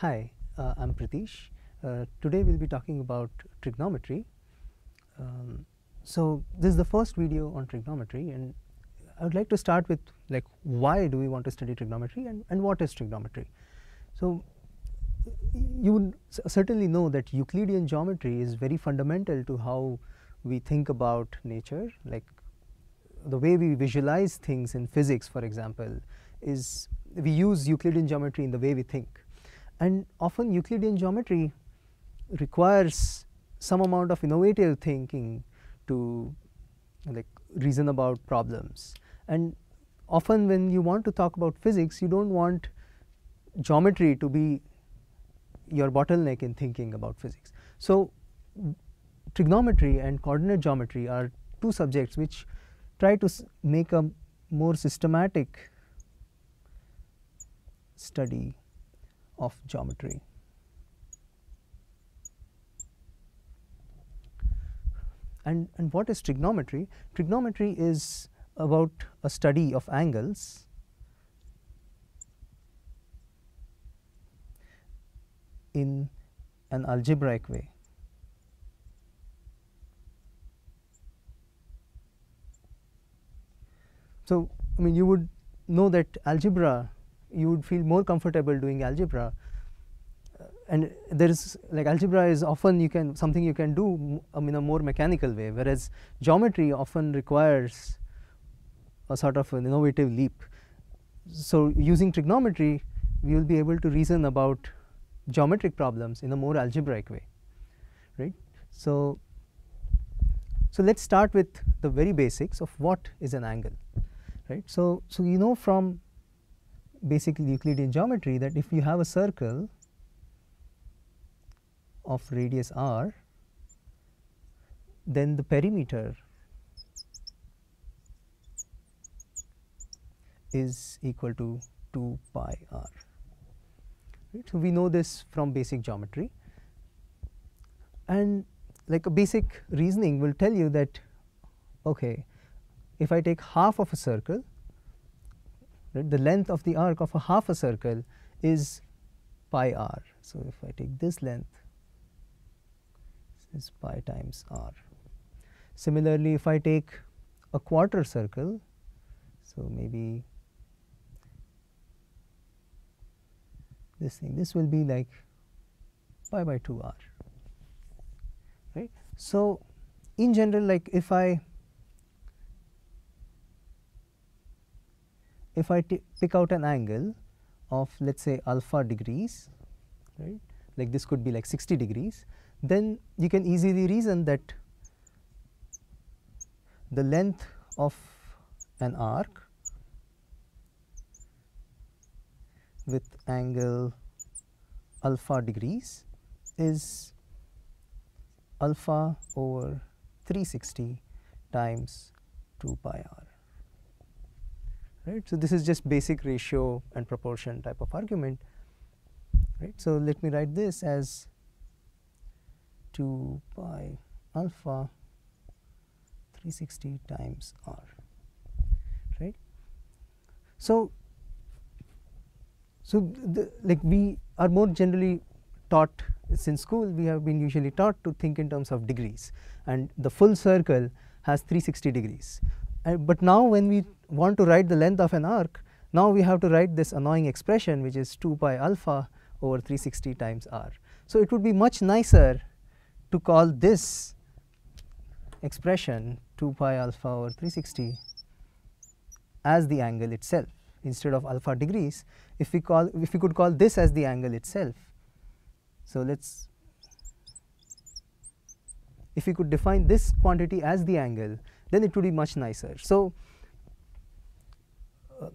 Hi, uh, I'm Pritish. Uh, today we'll be talking about trigonometry. Um, so this is the first video on trigonometry and I would like to start with like why do we want to study trigonometry and, and what is trigonometry. So you would certainly know that Euclidean geometry is very fundamental to how we think about nature like the way we visualize things in physics for example is we use Euclidean geometry in the way we think and often Euclidean geometry requires some amount of innovative thinking to like reason about problems and often when you want to talk about physics you do not want geometry to be your bottleneck in thinking about physics. So, trigonometry and coordinate geometry are two subjects which try to make a more systematic study of geometry. And, and what is trigonometry? Trigonometry is about a study of angles in an algebraic way. So, I mean you would know that algebra you would feel more comfortable doing algebra uh, and there is like algebra is often you can something you can do um, in a more mechanical way whereas geometry often requires a sort of an innovative leap. So, using trigonometry we will be able to reason about geometric problems in a more algebraic way right. So, so let us start with the very basics of what is an angle right. So, so you know from basically Euclidean geometry that if you have a circle of radius r then the perimeter is equal to 2 pi r. Right. So, we know this from basic geometry and like a basic reasoning will tell you that okay, if I take half of a circle right, the length of the arc of a half a circle is pi r. So, if I take this length this is pi times r. Similarly, if I take a quarter circle, so maybe this thing this will be like pi by 2 r right. So, in general like if I if I pick out an angle of let us say alpha degrees right like this could be like 60 degrees then you can easily reason that the length of an arc with angle alpha degrees is alpha over 360 times 2 pi r right. So, this is just basic ratio and proportion type of argument right. So, let me write this as 2 pi alpha 360 times r right. So, so, the, like we are more generally taught since school we have been usually taught to think in terms of degrees and the full circle has 360 degrees. Uh, but now when we want to write the length of an arc now we have to write this annoying expression which is 2 pi alpha over 360 times r. So, it would be much nicer to call this expression 2 pi alpha over 360 as the angle itself instead of alpha degrees if we call if we could call this as the angle itself. So, let us if we could define this quantity as the angle then it would be much nicer. So, uh,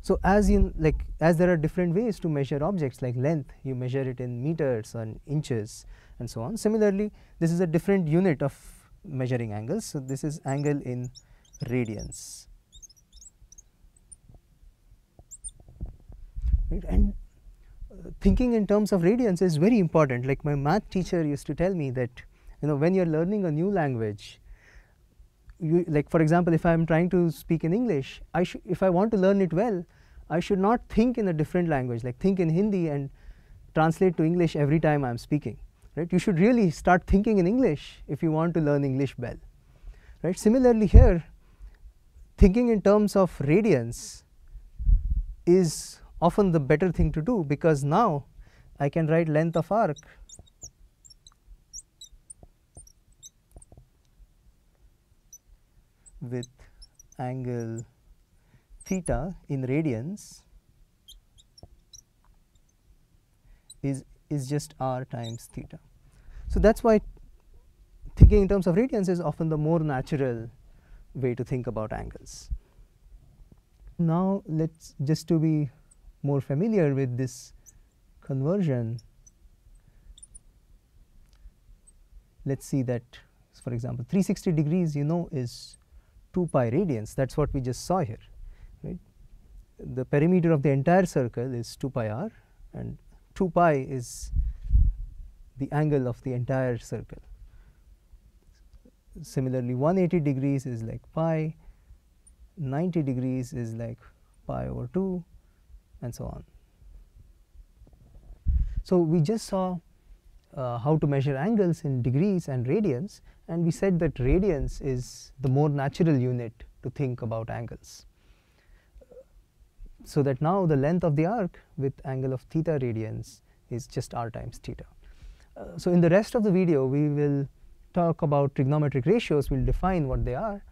so as in like as there are different ways to measure objects like length you measure it in meters and inches and so on. Similarly, this is a different unit of measuring angles. So, this is angle in radians. right and uh, thinking in terms of radians is very important like my math teacher used to tell me that you know when you are learning a new language you like for example if I am trying to speak in English I should if I want to learn it well I should not think in a different language like think in Hindi and translate to English every time I'm speaking. Right? You should really start thinking in English if you want to learn English well. Right? Similarly here, thinking in terms of radians is often the better thing to do because now I can write length of arc with angle theta in radians is is just r times theta. So that's why thinking in terms of radians is often the more natural way to think about angles. Now let's just to be more familiar with this conversion, let's see that for example 360 degrees you know is 2 pi radians that is what we just saw here right. The perimeter of the entire circle is 2 pi r and 2 pi is the angle of the entire circle. Similarly 180 degrees is like pi, 90 degrees is like pi over 2 and so on. So, we just saw uh, how to measure angles in degrees and radians and we said that radians is the more natural unit to think about angles. So, that now the length of the arc with angle of theta radians is just r times theta. Uh, so, in the rest of the video we will talk about trigonometric ratios, we will define what they are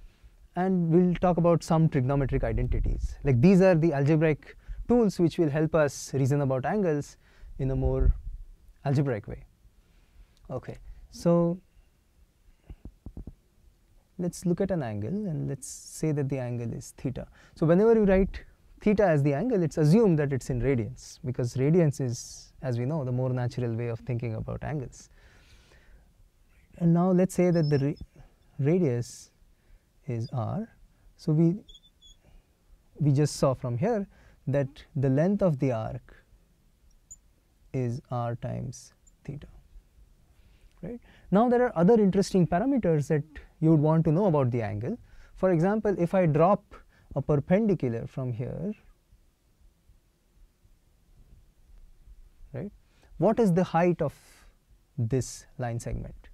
and we will talk about some trigonometric identities. Like these are the algebraic tools which will help us reason about angles in a more algebraic way. Okay. So, let us look at an angle and let us say that the angle is theta. So, whenever you write theta as the angle it is assumed that it is in radians because radians is as we know the more natural way of thinking about angles. And now let us say that the ra radius is r. So, we we just saw from here that the length of the arc is r times theta right. Now, there are other interesting parameters that you would want to know about the angle. For example, if I drop a perpendicular from here right what is the height of this line segment?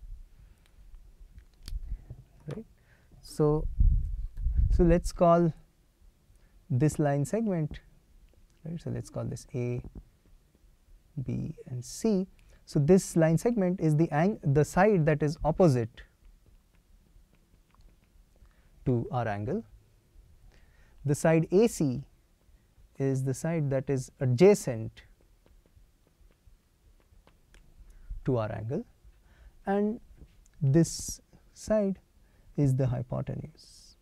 Right? So so let's call this line segment right? So let's call this a b and c so this line segment is the the side that is opposite to our angle the side AC is the side that is adjacent to our angle and this side is the hypotenuse.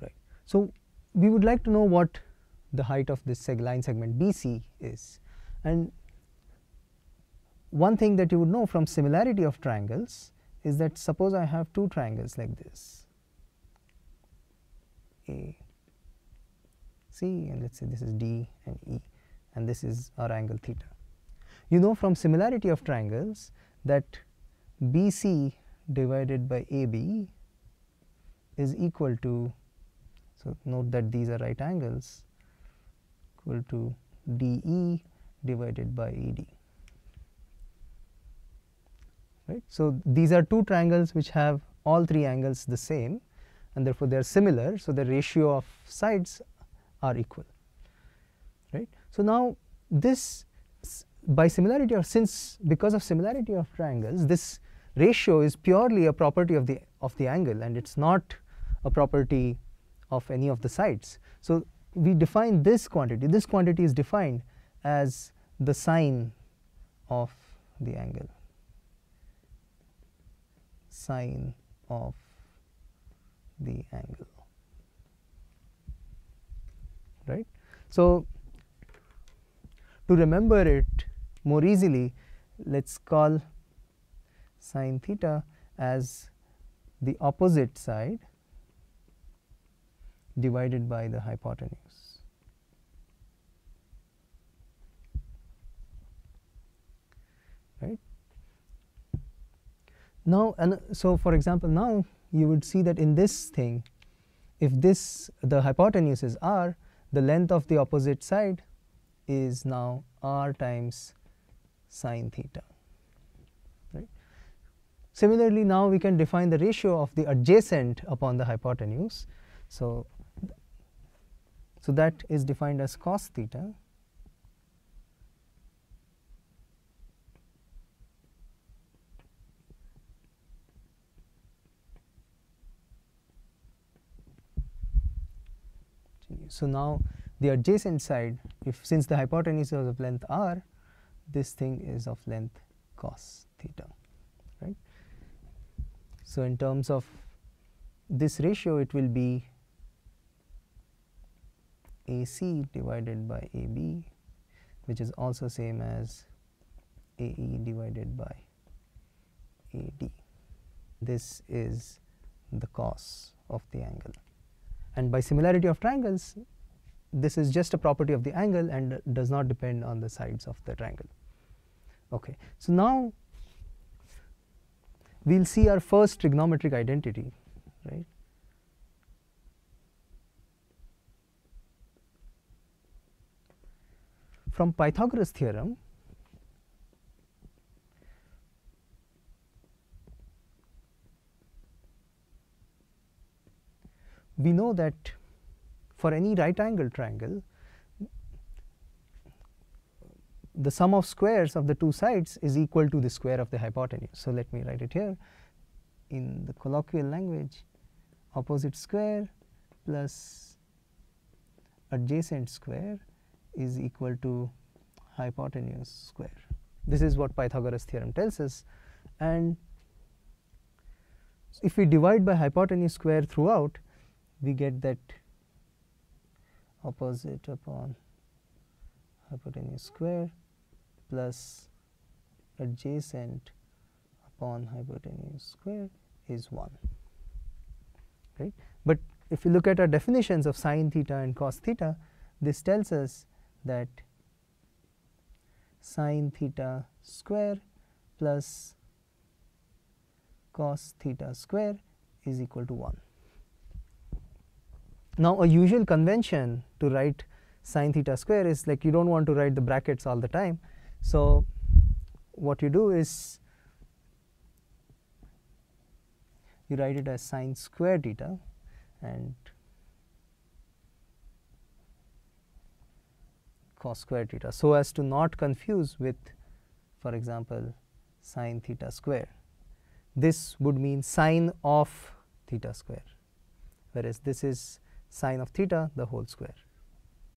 Right. So, we would like to know what the height of this seg line segment BC is and one thing that you would know from similarity of triangles is that suppose I have two triangles like this A C and let us say this is D and E and this is our angle theta. You know from similarity of triangles that BC divided by AB is equal to so note that these are right angles equal to DE divided by ED right. So, these are two triangles which have all three angles the same and therefore, they are similar. So, the ratio of sides are equal right. So, now this by similarity or since because of similarity of triangles this ratio is purely a property of the of the angle and it is not a property of any of the sides. So, we define this quantity this quantity is defined as the sine of the angle sine of the angle right. So, to remember it more easily let us call sine theta as the opposite side divided by the hypotenuse. Right. Now, and so for example, now you would see that in this thing, if this the hypotenuse is r, the length of the opposite side is now r times sine theta. Right. Similarly, now we can define the ratio of the adjacent upon the hypotenuse. So, so that is defined as cos theta So, now the adjacent side if since the hypotenuse is of length r this thing is of length cos theta right. So, in terms of this ratio it will be AC divided by AB which is also same as AE divided by AD. This is the cos of the angle and by similarity of triangles this is just a property of the angle and does not depend on the sides of the triangle. Okay. So, now we will see our first trigonometric identity right. From Pythagoras theorem we know that for any right angle triangle the sum of squares of the two sides is equal to the square of the hypotenuse. So, let me write it here in the colloquial language opposite square plus adjacent square is equal to hypotenuse square. This is what Pythagoras theorem tells us and if we divide by hypotenuse square throughout we get that opposite upon hypotenuse square plus adjacent upon hypotenuse square is 1 right. But if you look at our definitions of sine theta and cos theta this tells us that sine theta square plus cos theta square is equal to 1. Now, a usual convention to write sine theta square is like you do not want to write the brackets all the time. So, what you do is you write it as sine square theta and cos square theta so as to not confuse with for example sine theta square. This would mean sine of theta square whereas this is sine of theta the whole square.